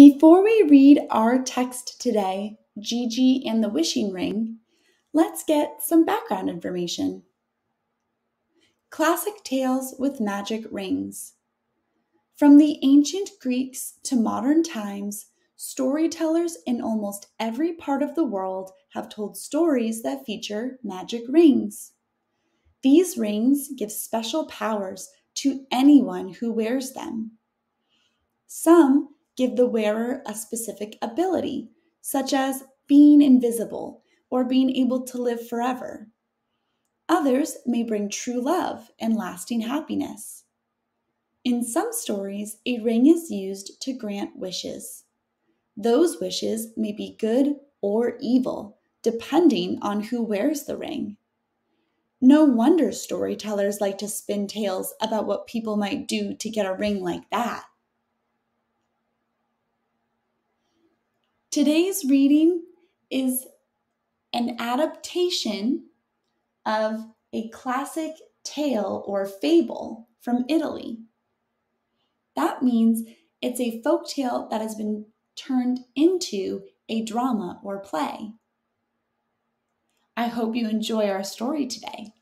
Before we read our text today, Gigi and the Wishing Ring, let's get some background information. Classic Tales with Magic Rings. From the ancient Greeks to modern times, storytellers in almost every part of the world have told stories that feature magic rings. These rings give special powers to anyone who wears them. Some give the wearer a specific ability, such as being invisible or being able to live forever. Others may bring true love and lasting happiness. In some stories, a ring is used to grant wishes. Those wishes may be good or evil, depending on who wears the ring. No wonder storytellers like to spin tales about what people might do to get a ring like that. Today's reading is an adaptation of a classic tale or fable from Italy. That means it's a folk tale that has been turned into a drama or play. I hope you enjoy our story today.